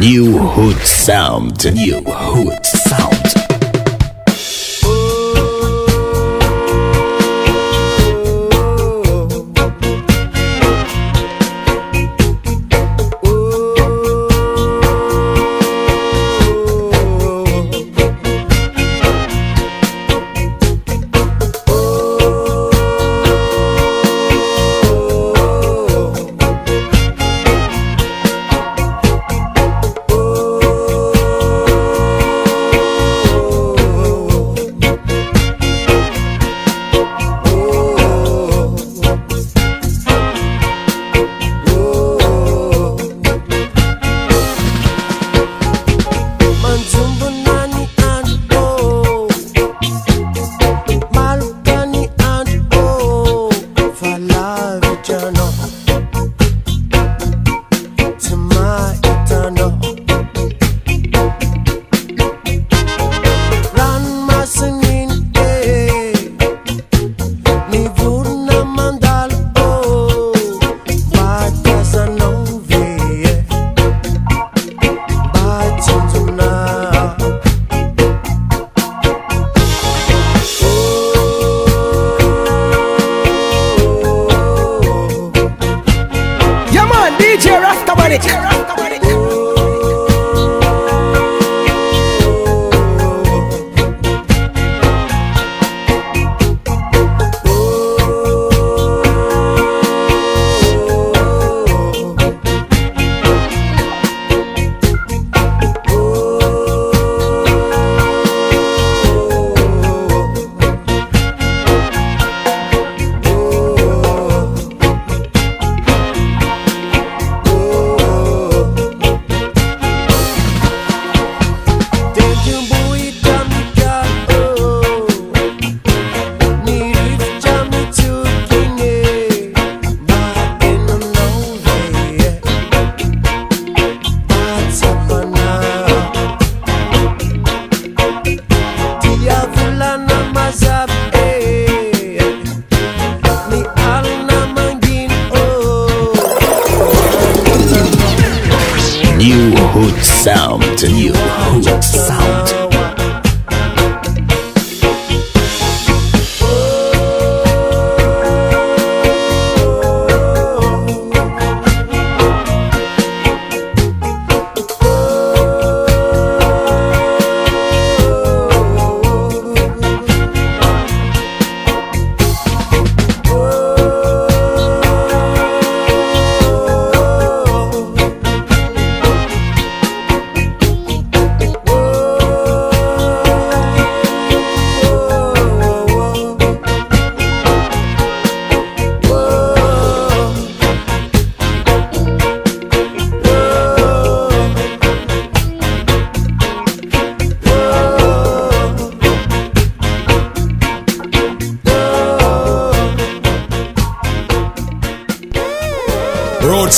New Roots Sound. New Roots Sound.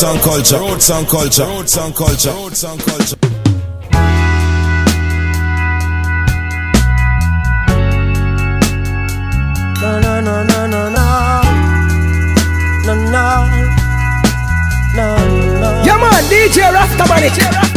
Roots and culture. Road and culture. Road and culture. Roots and culture. No no no no no no no no no. Yeah man, DJ Rastaman. DJ Rastaman.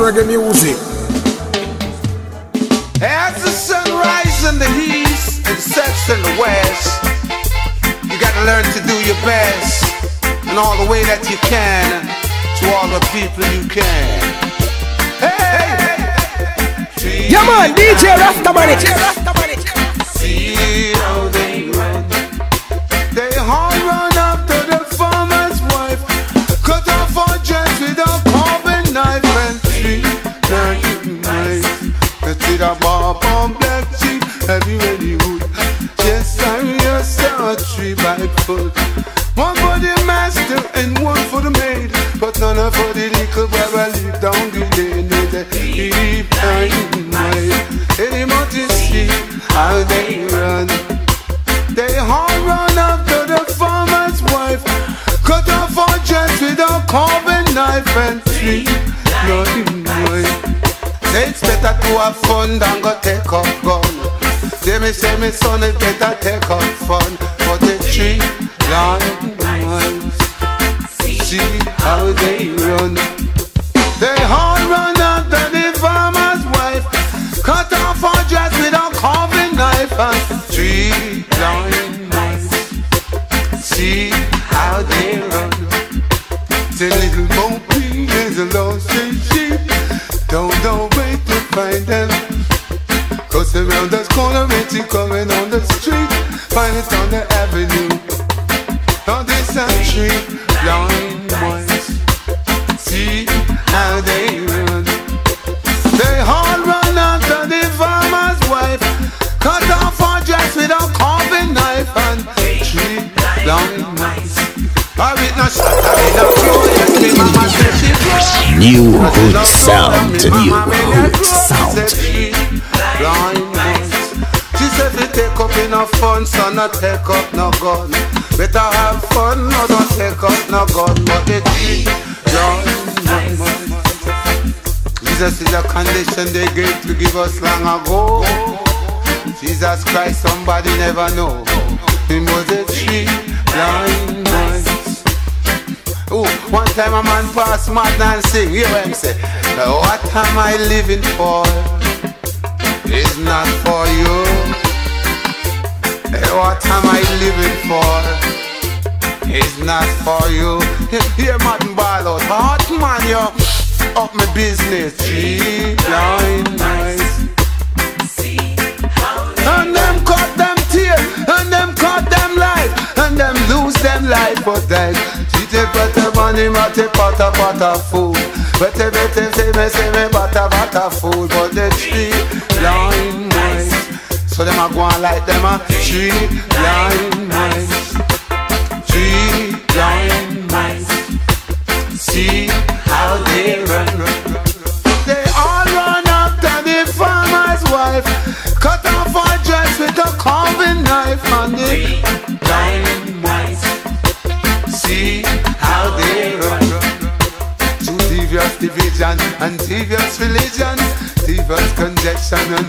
Reggae music. As the sun rises in the east and sets in the west, you gotta learn to do your best in all the way that you can to all the people you can. Hey, hey, hey. Yeah man, DJ Rastaman. DJ Rastaman. See how. They ready wood. Yes, I'm tree by foot. One for the master and one for the maid, but none for the little boy I live down the lane. They keep dying night. Any more to see how they run. They all run after the farmer's wife, cut off her dress with a carving knife and. Nothing more. Say it's better to have fun than go take up gun. Say me, say me son, it better take up fun. But the tree blind see how they run. They all run after the farmer's wife. Cut off her dress with a carving knife and three blind. See how they run. The little bumpy coming on the street. Find it on the avenue. On this street, blind ones. See how they run. They all run after the farmer's wife. Cut off her dress with a carving knife and three blind ones. I witness shot in a flow, yes, mama said she New Roots Sound, New Roots Sound. In a fun, so not take up no gun. Better have fun, no don't take up no gun. But the tree, Jesus is a condition they gave to give us long ago. Jesus Christ, somebody never know. He was a tree, blind man. Ooh, one time a man passed mad and sing, hear what him say. What am I living for? It's not for you. What am I living for? It's not for you. Here, Martin Barlow, hot man, yo. Up my business. Three, nine, nine. And them cut them teeth, and them cut them life, and them lose them life, but then Chite pete money, mate pata pata fool Pete pete se me se me bata bata fool But the tree blind mice so them a go on like them a tree line mice. Tree line mice. See how they run. They all run after the farmer's wife. Cut off her dress with a carving knife on the line mice. See how they run. To devious division and devious religion, devious conjecture and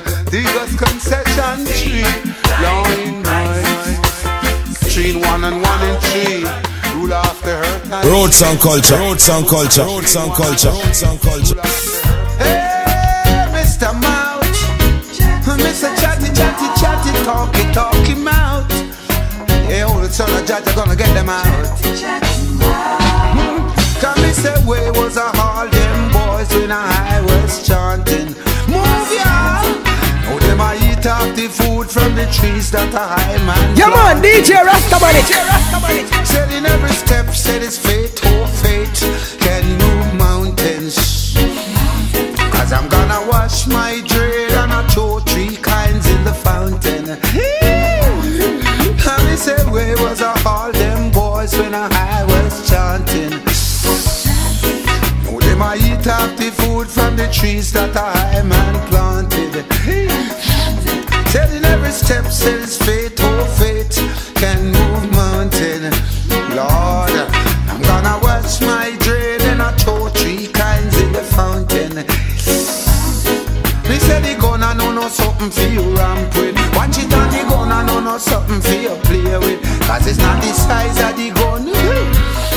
concession. Tree mice. Tree in one and one in three. Rule after her time. Roots and culture, roots and culture, roots and culture, roots and culture. Hey, Mr. Mouth, Mr. Chatty, Chatty, Chatty, talky, talky mouth. Yeah, all the son of are gonna get them out. Come me say where was a all them boys when I was chanting. Move ya! Them I eat up the food from the trees that a high man. Yeah man. DJ Rastamanic. In every step, said it's fate, oh fate can move mountains. Cause I'm gonna wash my dread and I throw three kinds in the fountain. And me say, where was all them boys when I was chanting? Oh, them I eat up the food from the trees that high man planted. Said in every step, said it's fate, oh fate can move mountain. Lord, I'm gonna wash my dread and I throw three kinds in the fountain. Me say the gonna know no something for you ramp with. Watch it on the gonna know no something for you play with. Cause it's not the size of the gun,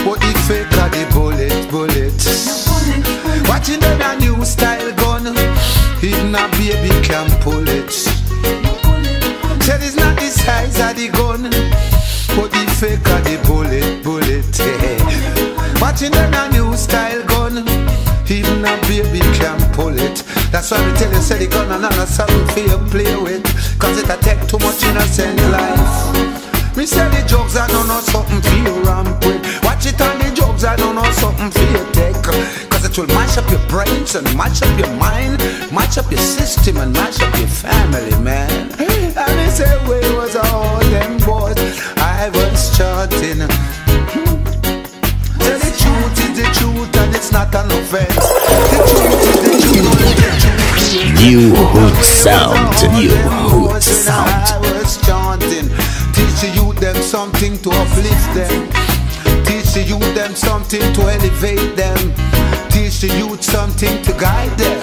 but the fake of the bullet, bullet. Watching them a new style gun, even a baby can pull it. Said it's not the size of the gun, but the fake of the bullet, bullet. Yeah. Watching them a new style gun, even a baby can pull it. That's why we tell you, say the gun and not something for you play with. Cause it a take too much innocent life. Me say the drugs I don't know something for you ramp with. Watch it on the drugs I don't know something for you take. It will mash up your brains and mash up your mind, mash up your system and mash up your family, man. And me say where was all them boys I was charting. Tell the truth is the truth and it's not an offense. The truth is the truth. The truth New Roots Sound, New Roots Sound. I was chanting. Teach the youth them something to uplift them. Teach the youth them something to elevate them. Teach the youth something to guide them.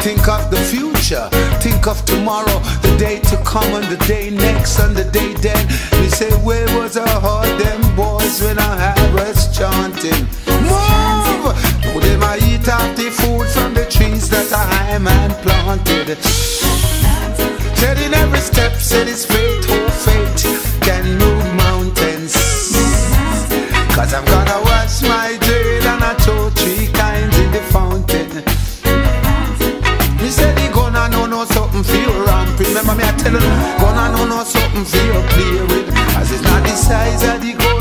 Think of the future, think of tomorrow, the day to come and the day next and the day then. We say, where was all them boys when I was chanting? Move! Oh, them I eat up the food from the trees that high man planted. Said every step, said it's fate, oh fate can move. Cause I'm gonna wash my dread and I throw three kinds in the fountain. Me said the gonna know no something you ramp. Remember me I tell him, gonna know no something you play with. As it's not the size of the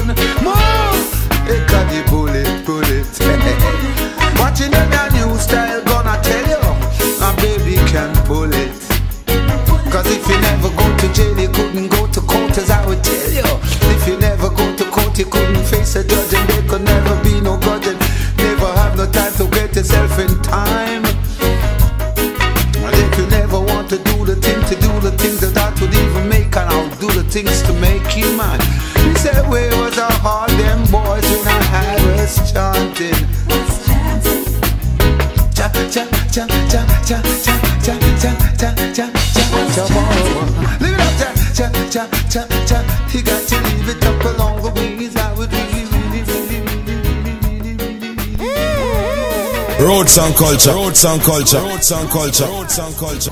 Roots and culture, roots and culture, roots and culture, roots and culture.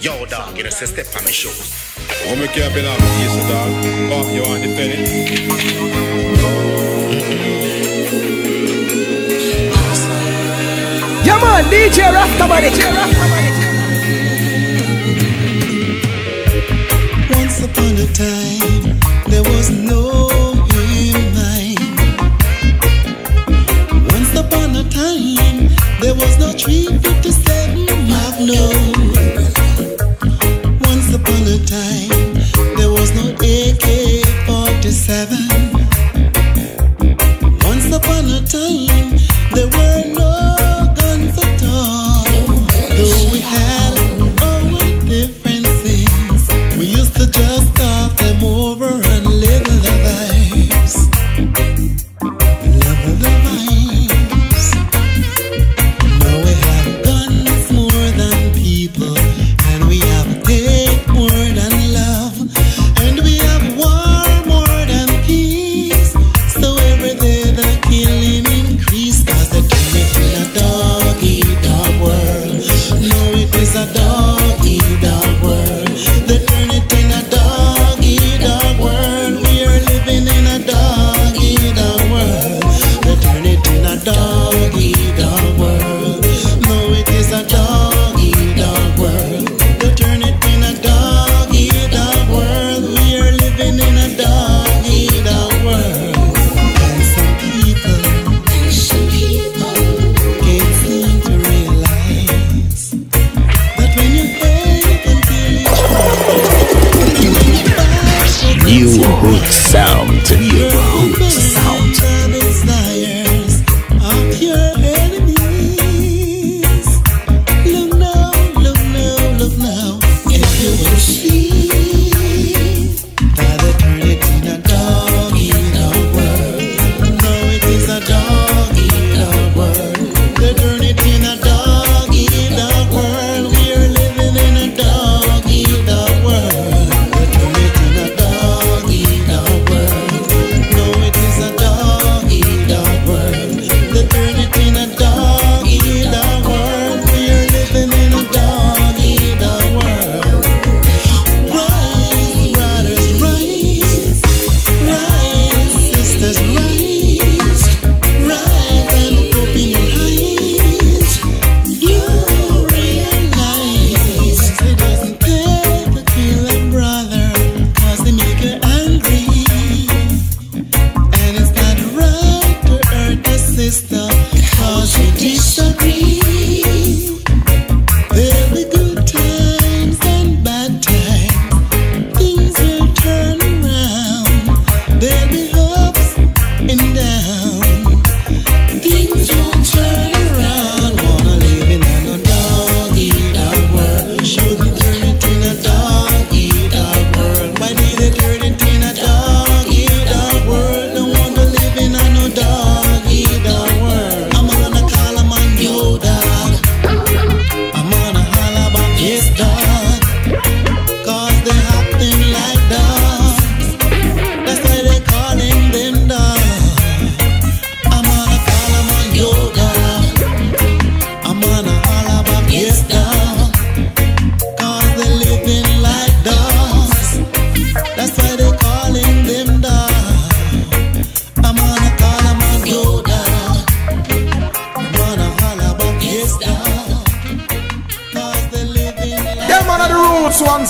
Yo, dog, you know, say step on my shoes. Om ik heb in aan deze dag, pak je aan de penny. Yeah man, DJ Rastamanic. Once upon a time, there was no 357 Magnum.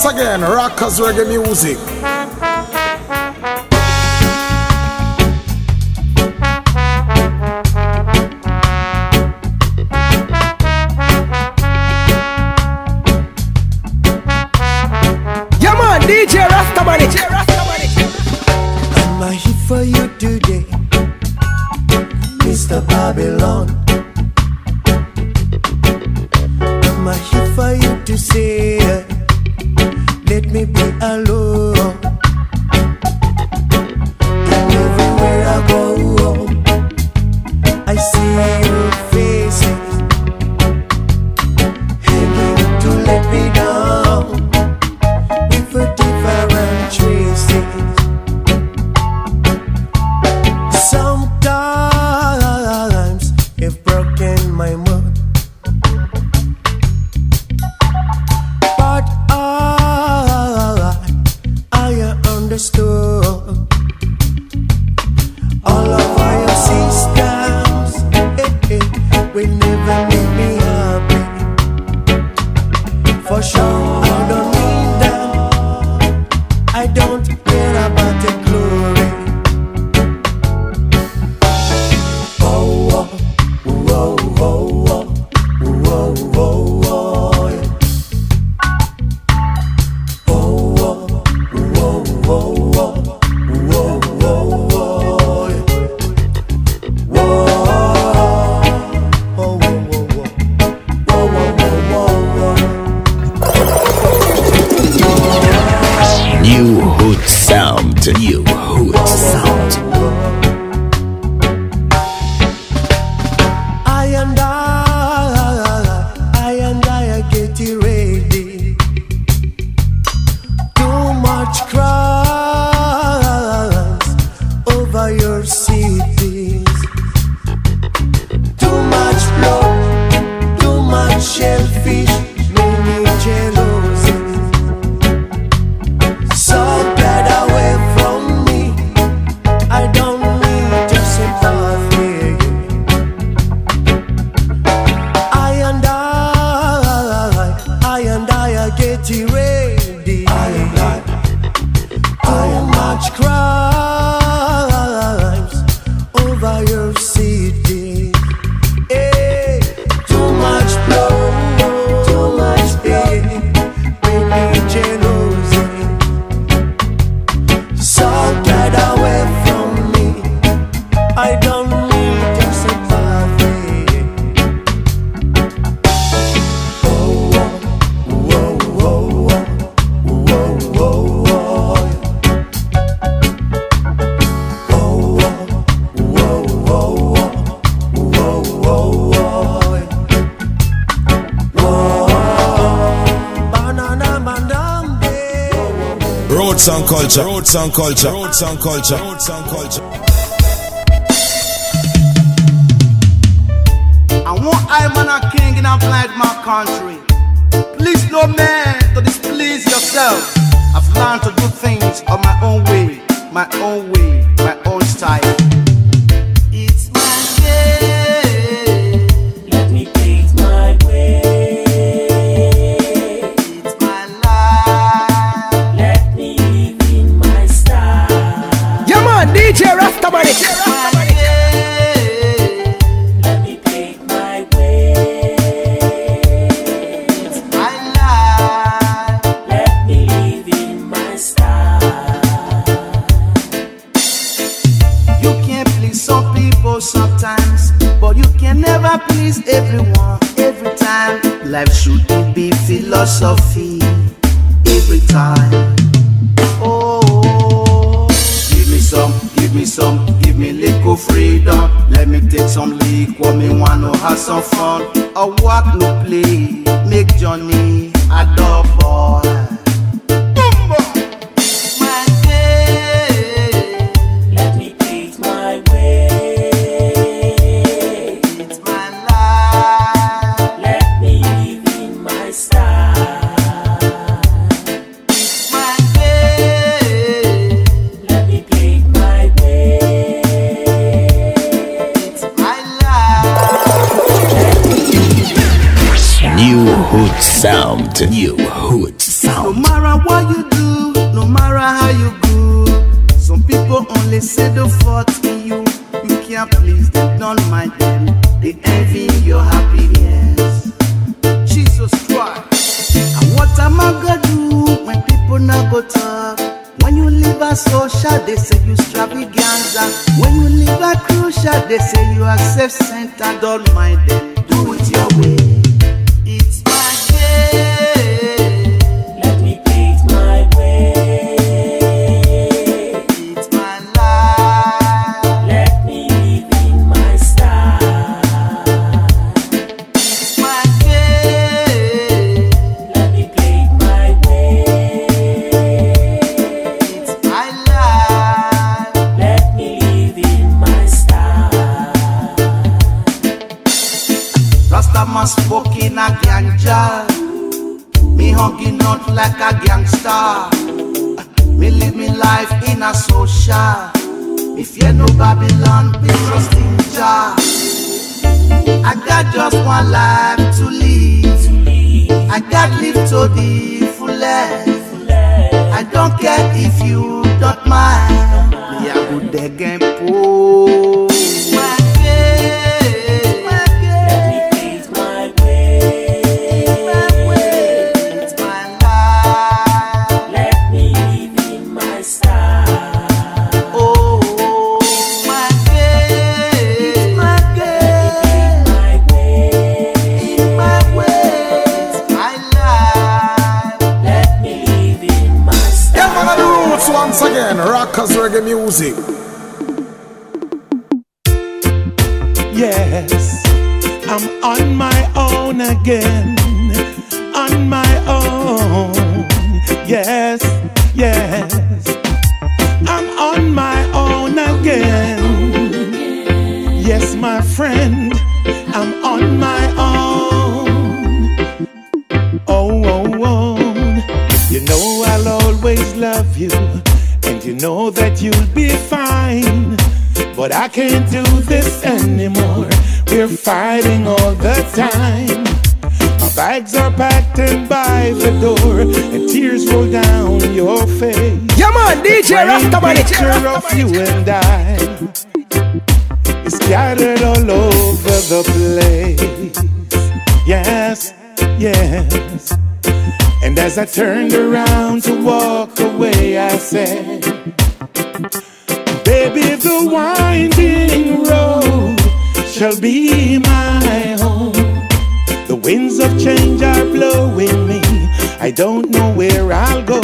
Once again. Rockers reggae music. To you. culture. Roots and culture. Roots and culture. Roots and culture. I want I man a king in a blind my country. Please no man to displease yourself. I've learned to do things on my own way, my own way. fine, but I can't do this anymore. We're fighting all the time. My bags are packed and by the door, and tears roll down your face. Yeah, man, DJ Rastaman, picture Rastaman. of you and I is scattered all over the place. Yes, yes. And as I turned around to walk away, I said. Baby, the winding road shall be my home. The winds of change are blowing me. I don't know where I'll go,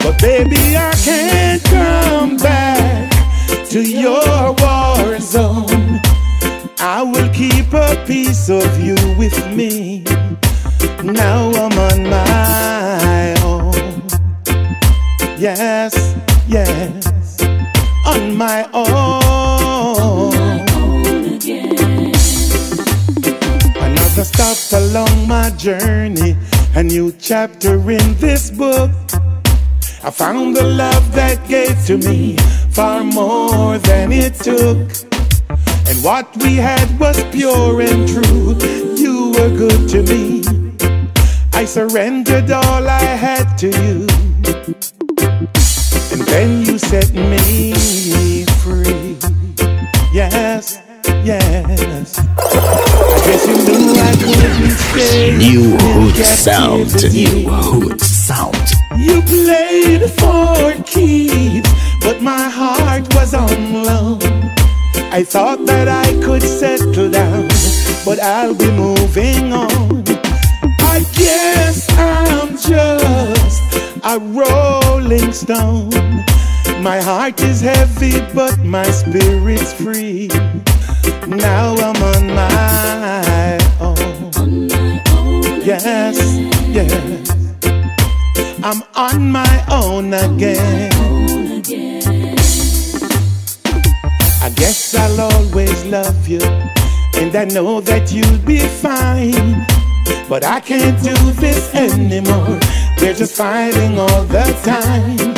but baby, I can't come back to your war zone. I will keep a piece of you with me. Now I'm on my own. Yes, yes on my own. Another stop along my journey, a new chapter in this book. I found the love that gave to me far more than it took. And what we had was pure and true. You were good to me. I surrendered all I had to you. And then you set me free. Yes, yes. I guess you knew I couldn't stay. New Roots Sound. New Roots Sound. You played for keeps, but my heart was on loan. I thought that I could settle down, but I'll be moving on. I guess I'm just a My heart is heavy, but my spirit's free. Now I'm on my own. Yes, yes. I'm on my own again. I guess I'll always love you, and I know that you'll be fine. But I can't do this anymore. We're just fighting all the time.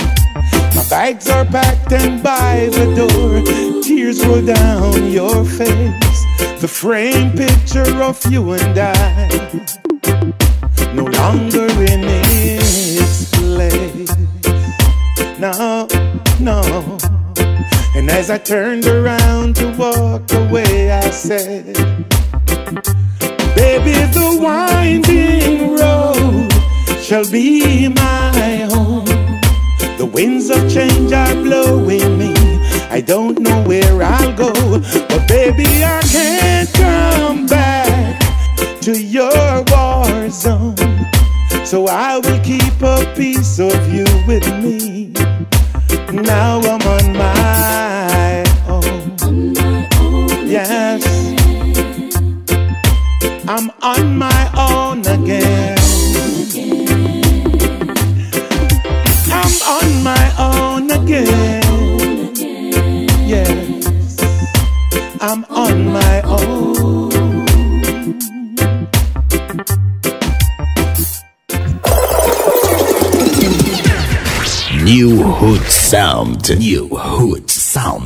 My bags are packed and by the door, tears roll down your face. The framed picture of you and I, no longer in its place. No, no. And as I turned around to walk away, I said, Baby, the winding road shall be my home. The winds of change are blowing me. I don't know where I'll go, but baby, I can't come back to your war zone. So I will keep a piece of you with me. Now I'm on my own. Yes, I'm on my own again. My own again. Yes, I'm on my own. New Roots Sound. New Roots Sound.